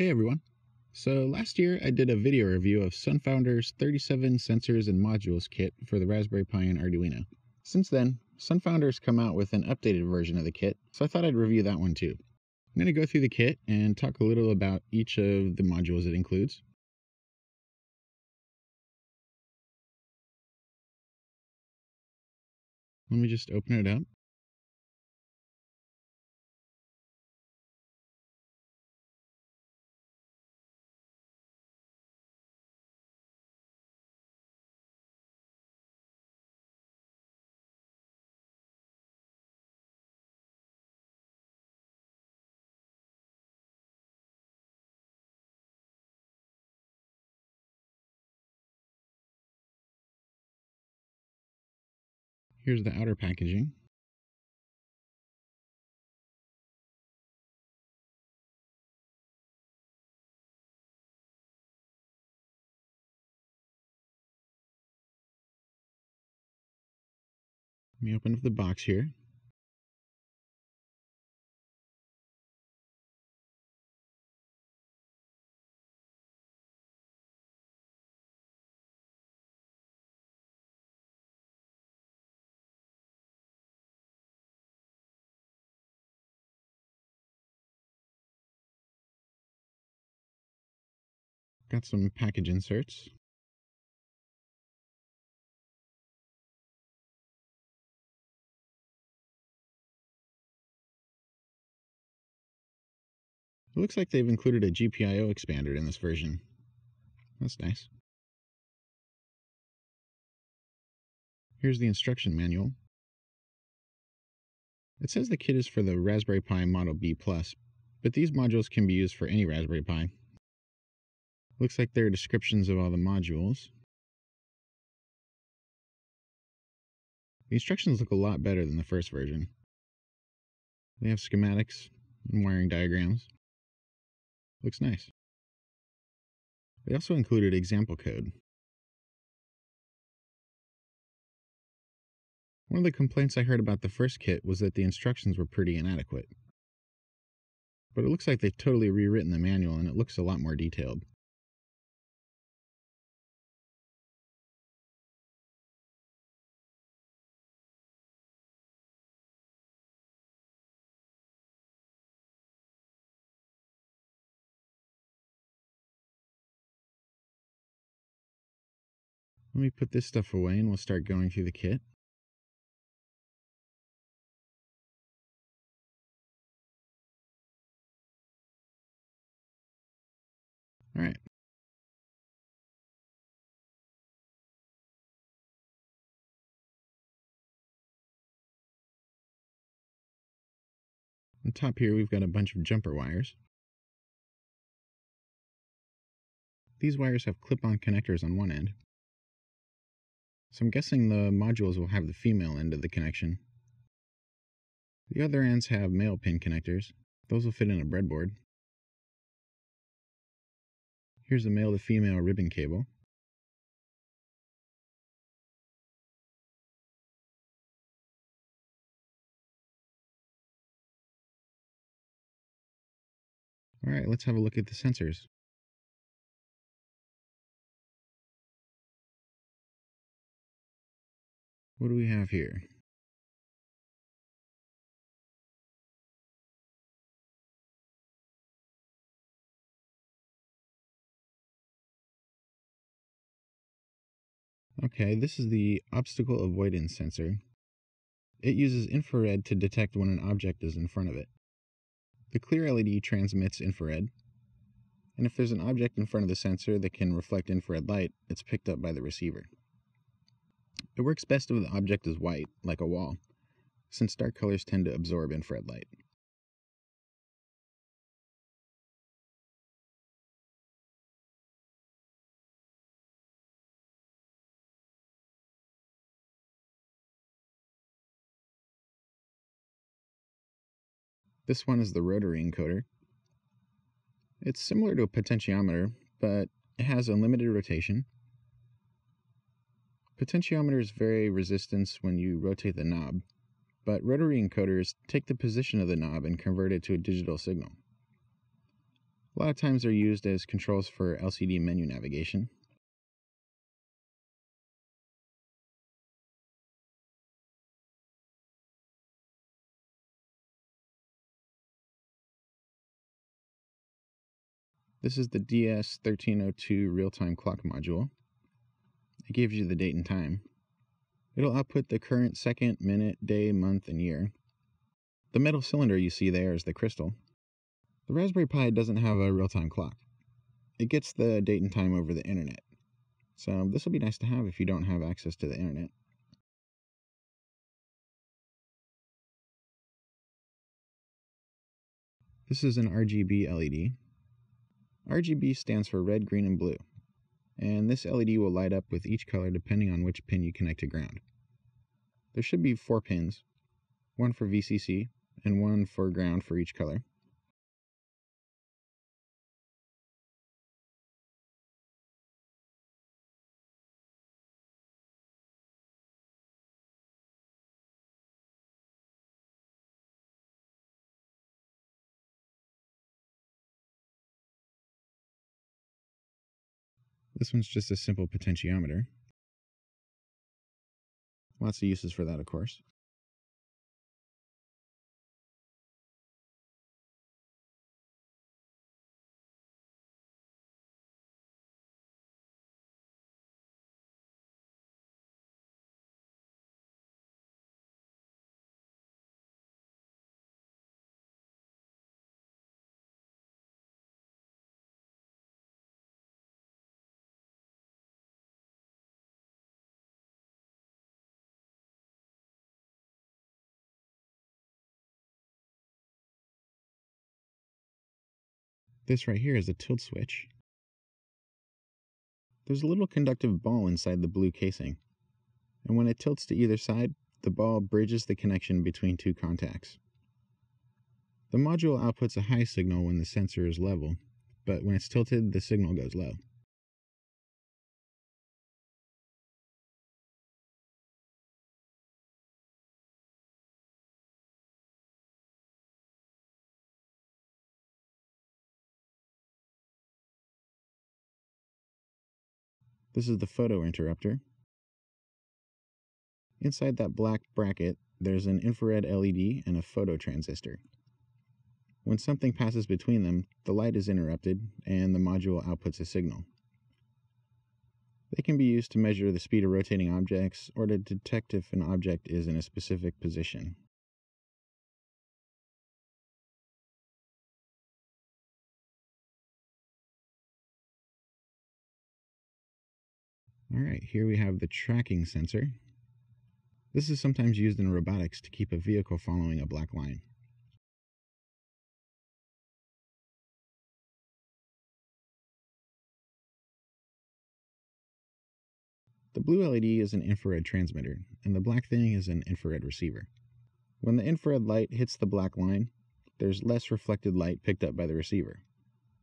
Hey everyone. So last year I did a video review of SunFounder's 37 sensors and modules kit for the Raspberry Pi and Arduino. Since then, SunFounder's come out with an updated version of the kit, so I thought I'd review that one too. I'm going to go through the kit and talk a little about each of the modules it includes. Let me just open it up. Here's the outer packaging. Let me open up the box here. Got some package inserts. It looks like they've included a GPIO expander in this version. That's nice. Here's the instruction manual. It says the kit is for the Raspberry Pi Model B+, but these modules can be used for any Raspberry Pi. Looks like there are descriptions of all the modules. The instructions look a lot better than the first version. They have schematics and wiring diagrams. Looks nice. They also included example code. One of the complaints I heard about the first kit was that the instructions were pretty inadequate. But it looks like they've totally rewritten the manual and it looks a lot more detailed. Let me put this stuff away and we'll start going through the kit. All right. On top here, we've got a bunch of jumper wires. These wires have clip-on connectors on one end. So I'm guessing the modules will have the female end of the connection. The other ends have male pin connectors. Those will fit in a breadboard. Here's the male to female ribbon cable. Alright, let's have a look at the sensors. What do we have here? Okay, this is the obstacle avoidance sensor. It uses infrared to detect when an object is in front of it. The clear LED transmits infrared, and if there's an object in front of the sensor that can reflect infrared light, it's picked up by the receiver. It works best if the object is white, like a wall, since dark colors tend to absorb infrared light. This one is the rotary encoder. It's similar to a potentiometer, but it has unlimited rotation Potentiometers vary resistance when you rotate the knob, but rotary encoders take the position of the knob and convert it to a digital signal. A lot of times they're used as controls for LCD menu navigation. This is the DS1302 real-time clock module. It gives you the date and time. It'll output the current second, minute, day, month, and year. The metal cylinder you see there is the crystal. The Raspberry Pi doesn't have a real-time clock. It gets the date and time over the internet. So this will be nice to have if you don't have access to the internet. This is an RGB LED. RGB stands for red, green, and blue, and this LED will light up with each color depending on which pin you connect to ground. There should be four pins, one for VCC and one for ground for each color. This one's just a simple potentiometer. Lots of uses for that, of course. This right here is a tilt switch. There's a little conductive ball inside the blue casing, and when it tilts to either side, the ball bridges the connection between two contacts. The module outputs a high signal when the sensor is level, but when it's tilted, the signal goes low. This is the photo interrupter. Inside that black bracket, there's an infrared LED and a photo transistor. When something passes between them, the light is interrupted and the module outputs a signal. They can be used to measure the speed of rotating objects or to detect if an object is in a specific position. All right, here we have the tracking sensor. This is sometimes used in robotics to keep a vehicle following a black line. The blue LED is an infrared transmitter, and the black thing is an infrared receiver. When the infrared light hits the black line, there's less reflected light picked up by the receiver.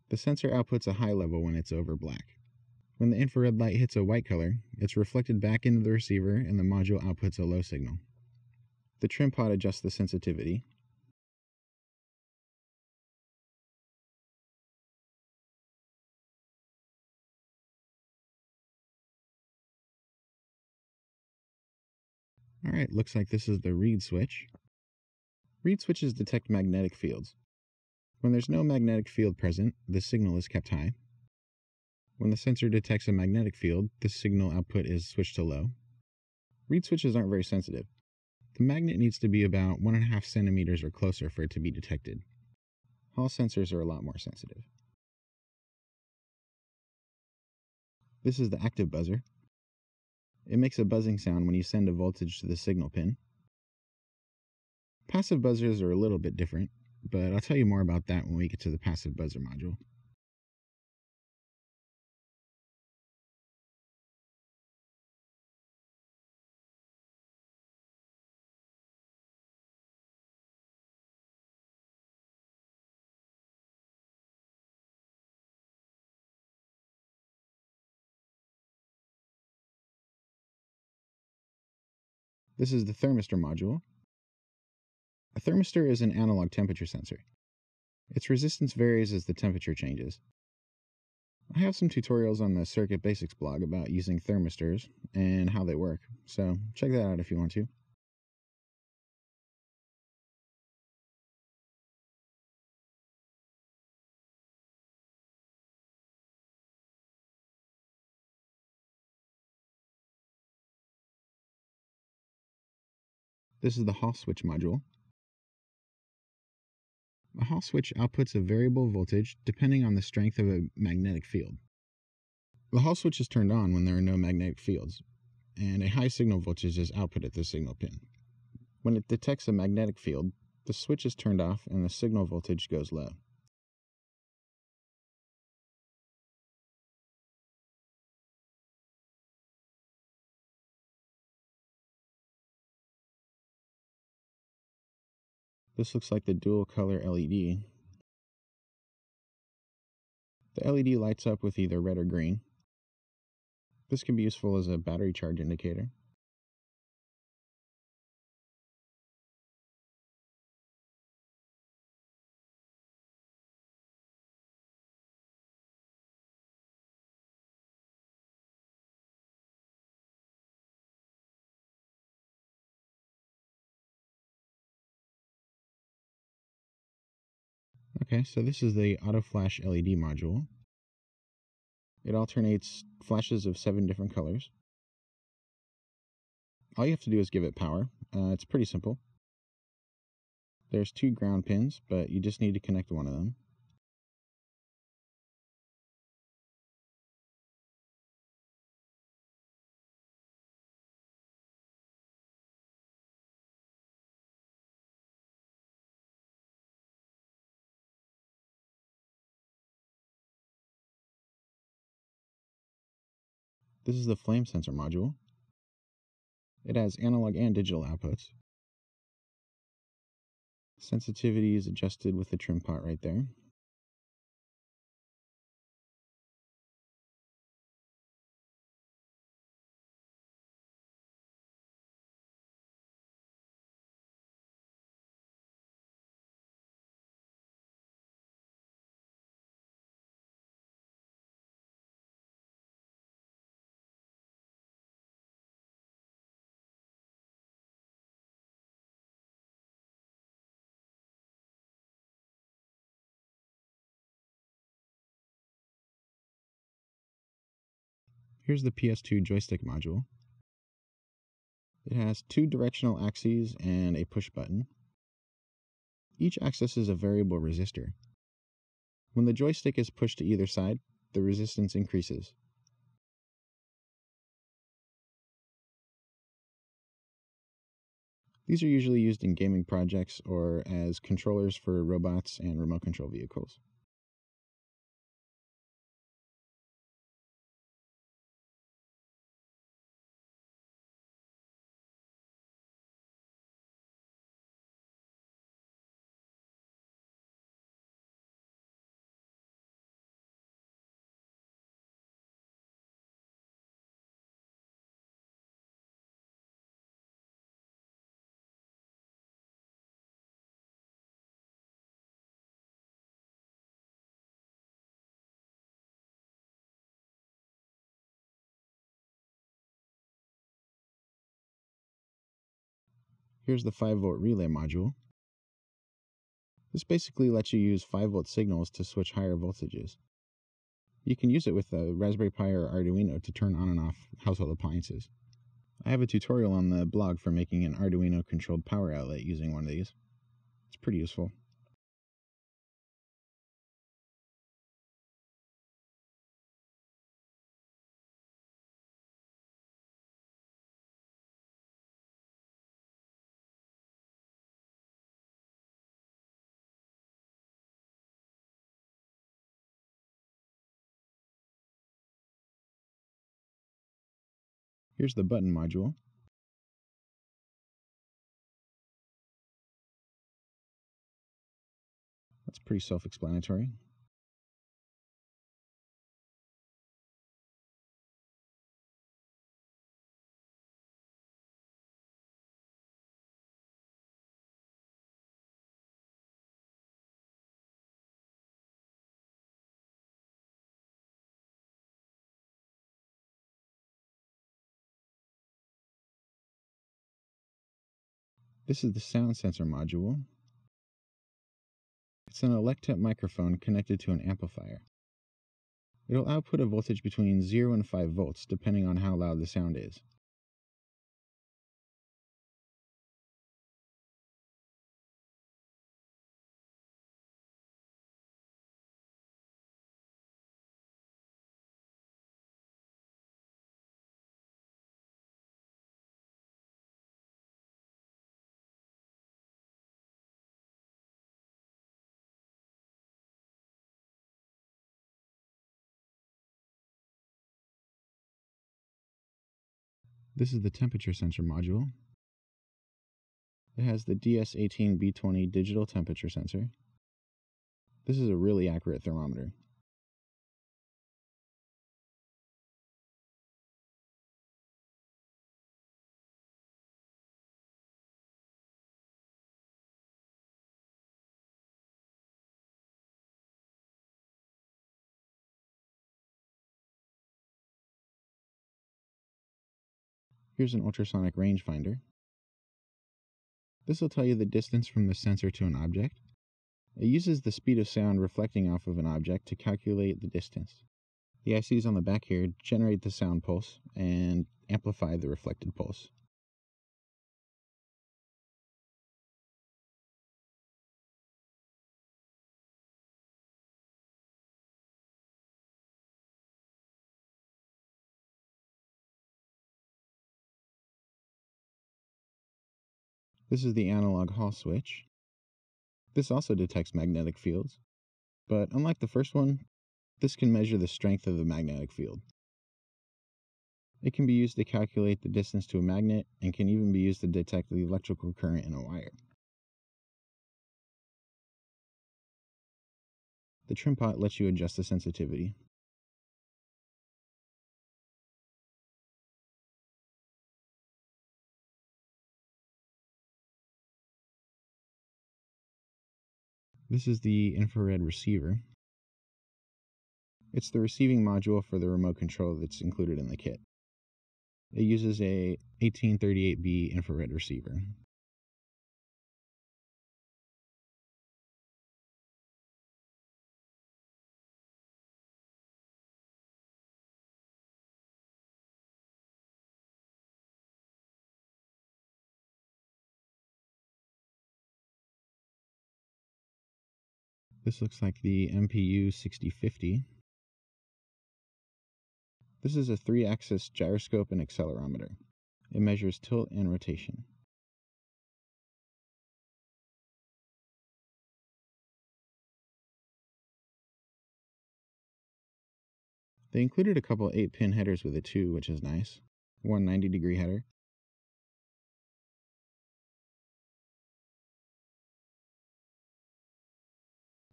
The sensor outputs a high level when it's over black. When the infrared light hits a white color, it's reflected back into the receiver and the module outputs a low signal. The trim pot adjusts the sensitivity. Alright, looks like this is the reed switch. Reed switches detect magnetic fields. When there's no magnetic field present, the signal is kept high. When the sensor detects a magnetic field, the signal output is switched to low. Reed switches aren't very sensitive. The magnet needs to be about 1.5 centimeters or closer for it to be detected. Hall sensors are a lot more sensitive. This is the active buzzer. It makes a buzzing sound when you send a voltage to the signal pin. Passive buzzers are a little bit different, but I'll tell you more about that when we get to the passive buzzer module. This is the thermistor module. A thermistor is an analog temperature sensor. Its resistance varies as the temperature changes. I have some tutorials on the Circuit Basics blog about using thermistors and how they work, so check that out if you want to. This is the Hall switch module. A Hall switch outputs a variable voltage depending on the strength of a magnetic field. The Hall switch is turned on when there are no magnetic fields, and a high signal voltage is output at the signal pin. When it detects a magnetic field, the switch is turned off and the signal voltage goes low. This looks like the dual color LED. The LED lights up with either red or green. This can be useful as a battery charge indicator. Okay, so this is the auto flash LED module. It alternates flashes of seven different colors. All you have to do is give it power. Uh, it's pretty simple. There's two ground pins, but you just need to connect one of them. This is the flame sensor module. It has analog and digital outputs. Sensitivity is adjusted with the trim pot right there. Here's the PS2 joystick module. It has two directional axes and a push button. Each axis is a variable resistor. When the joystick is pushed to either side, the resistance increases. These are usually used in gaming projects or as controllers for robots and remote control vehicles. Here's the 5 volt relay module. This basically lets you use 5 volt signals to switch higher voltages. You can use it with a Raspberry Pi or Arduino to turn on and off household appliances. I have a tutorial on the blog for making an Arduino controlled power outlet using one of these. It's pretty useful. Here's the button module. That's pretty self-explanatory. This is the sound sensor module. It's an Electret microphone connected to an amplifier. It'll output a voltage between 0 and 5 volts depending on how loud the sound is. This is the temperature sensor module. It has the DS18B20 digital temperature sensor. This is a really accurate thermometer. Here's an ultrasonic rangefinder. This will tell you the distance from the sensor to an object. It uses the speed of sound reflecting off of an object to calculate the distance. The ICs on the back here generate the sound pulse and amplify the reflected pulse. This is the analog Hall switch. This also detects magnetic fields, but unlike the first one, this can measure the strength of the magnetic field. It can be used to calculate the distance to a magnet and can even be used to detect the electrical current in a wire. The trim pot lets you adjust the sensitivity. This is the infrared receiver. It's the receiving module for the remote control that's included in the kit. It uses a 1838B infrared receiver. This looks like the MPU 6050. This is a three-axis gyroscope and accelerometer. It measures tilt and rotation. They included a couple 8-pin headers with it too, which is nice. One 90 degree header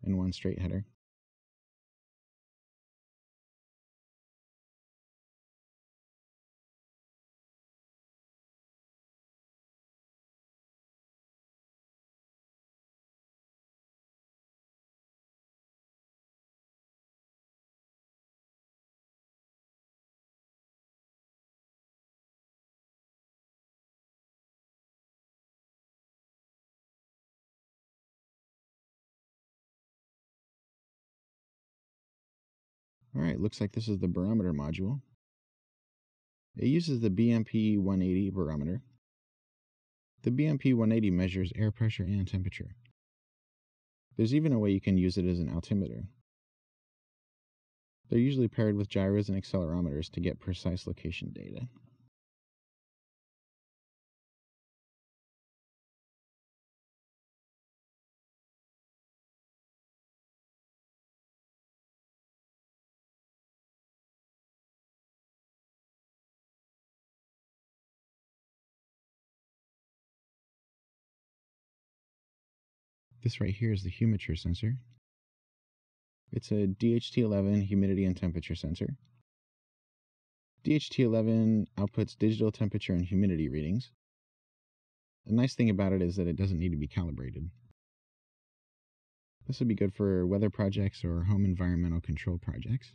and one straight header. Alright, looks like this is the barometer module. It uses the BMP 180 barometer. The BMP 180 measures air pressure and temperature. There's even a way you can use it as an altimeter. They're usually paired with gyros and accelerometers to get precise location data. This right here is the humiture sensor. It's a DHT11 humidity and temperature sensor. DHT11 outputs digital temperature and humidity readings. The nice thing about it is that it doesn't need to be calibrated. This would be good for weather projects or home environmental control projects.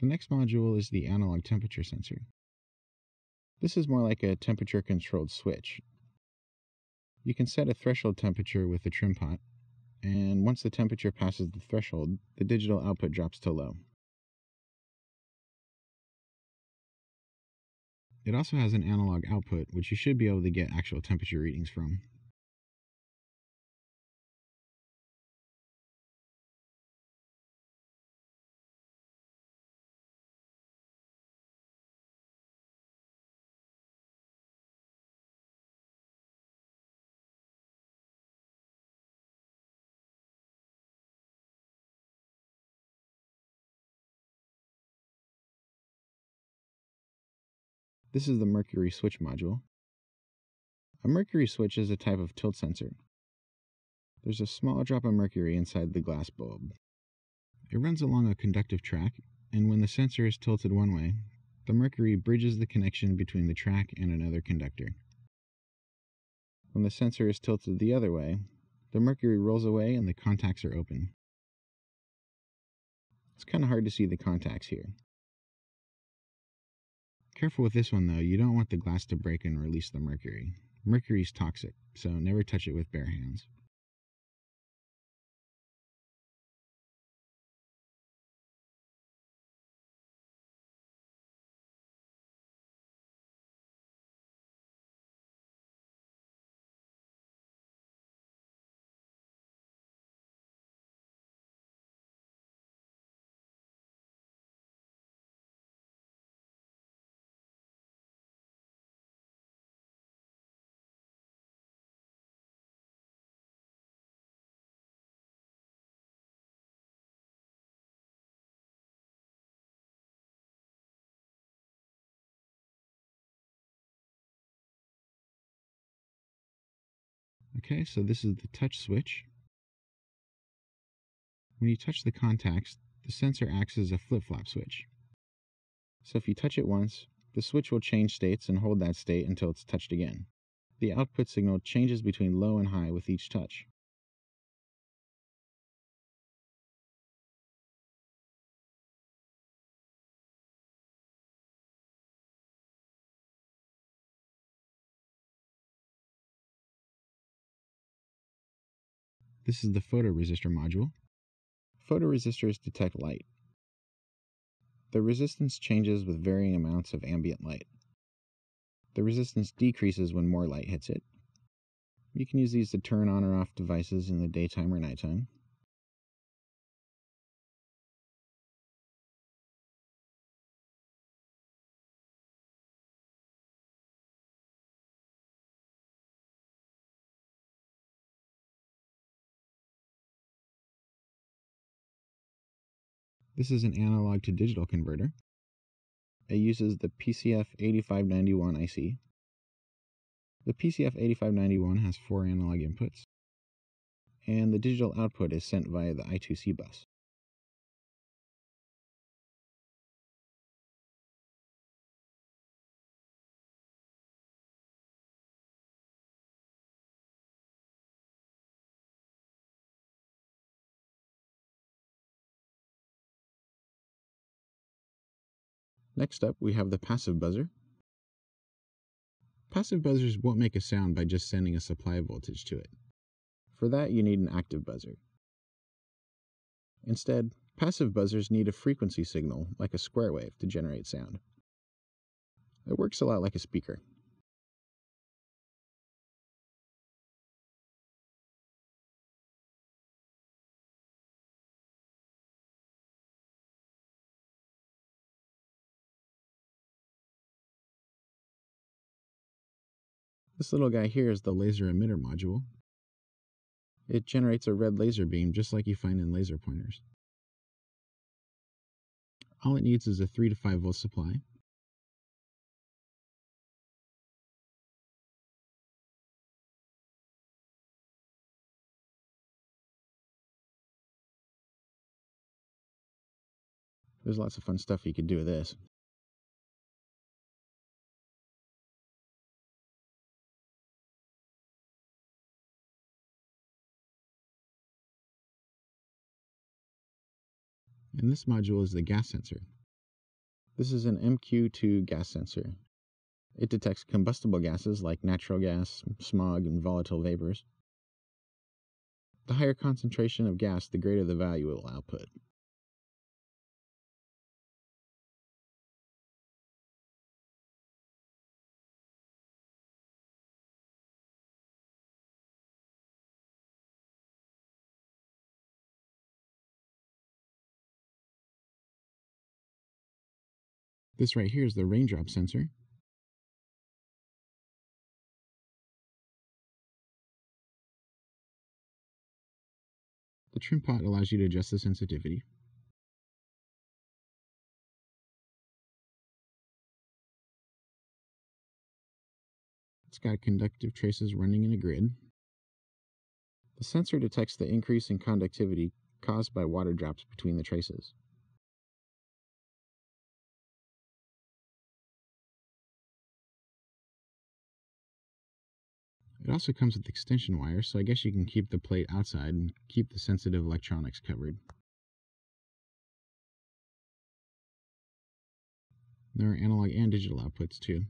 The next module is the analog temperature sensor. This is more like a temperature controlled switch. You can set a threshold temperature with the trim pot, and once the temperature passes the threshold, the digital output drops to low. It also has an analog output, which you should be able to get actual temperature readings from. This is the mercury switch module. A mercury switch is a type of tilt sensor. There's a small drop of mercury inside the glass bulb. It runs along a conductive track, and when the sensor is tilted one way, the mercury bridges the connection between the track and another conductor. When the sensor is tilted the other way, the mercury rolls away and the contacts are open. It's kind of hard to see the contacts here. Careful with this one though, you don't want the glass to break and release the mercury. Mercury is toxic, so never touch it with bare hands. Okay, so this is the touch switch. When you touch the contacts, the sensor acts as a flip-flop switch. So if you touch it once, the switch will change states and hold that state until it's touched again. The output signal changes between low and high with each touch. This is the photoresistor module. Photoresistors detect light. The resistance changes with varying amounts of ambient light. The resistance decreases when more light hits it. You can use these to turn on or off devices in the daytime or nighttime. This is an analog to digital converter. It uses the PCF8591 IC. The PCF8591 has four analog inputs, and the digital output is sent via the I2C bus. Next up, we have the passive buzzer. Passive buzzers won't make a sound by just sending a supply voltage to it. For that, you need an active buzzer. Instead, passive buzzers need a frequency signal, like a square wave, to generate sound. It works a lot like a speaker. This little guy here is the laser emitter module. It generates a red laser beam just like you find in laser pointers. All it needs is a 3 to 5 volt supply. There's lots of fun stuff you could do with this. And this module is the gas sensor. This is an MQ2 gas sensor. It detects combustible gases like natural gas, smog, and volatile vapors. The higher concentration of gas, the greater the value it will output. This right here is the raindrop sensor. The trim pot allows you to adjust the sensitivity. It's got conductive traces running in a grid. The sensor detects the increase in conductivity caused by water drops between the traces. It also comes with extension wires, so I guess you can keep the plate outside and keep the sensitive electronics covered. There are analog and digital outputs too.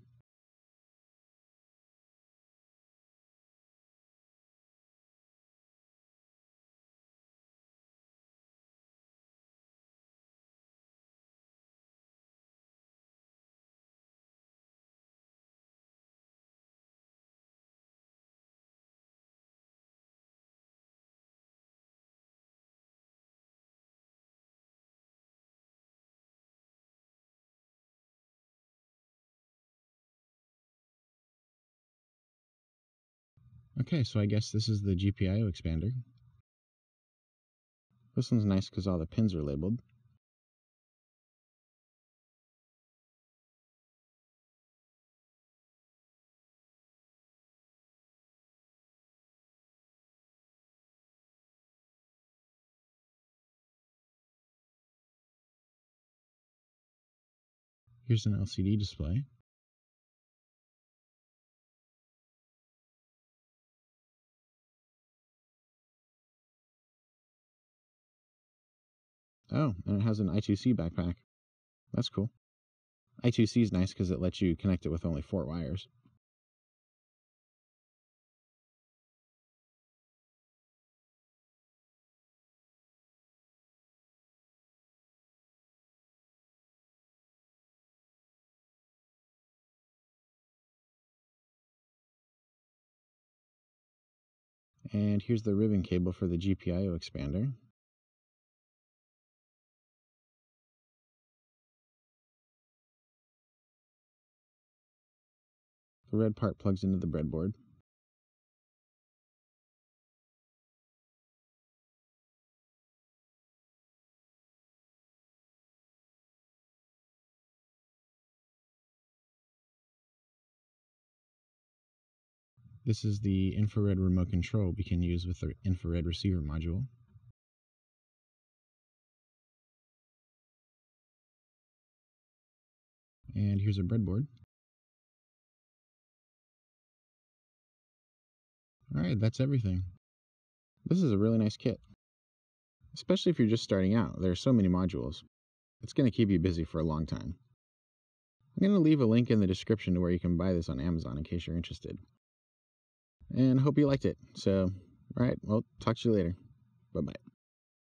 Okay, so I guess this is the GPIO expander. This one's nice because all the pins are labeled. Here's an LCD display. Oh, and it has an I2C backpack. That's cool. I2C is nice because it lets you connect it with only four wires. And here's the ribbon cable for the GPIO expander. The red part plugs into the breadboard. This is the infrared remote control we can use with the infrared receiver module. And here's a breadboard. Alright, that's everything. This is a really nice kit. Especially if you're just starting out, there are so many modules. It's going to keep you busy for a long time. I'm going to leave a link in the description to where you can buy this on Amazon in case you're interested. And hope you liked it. So, alright, well, talk to you later. Bye bye.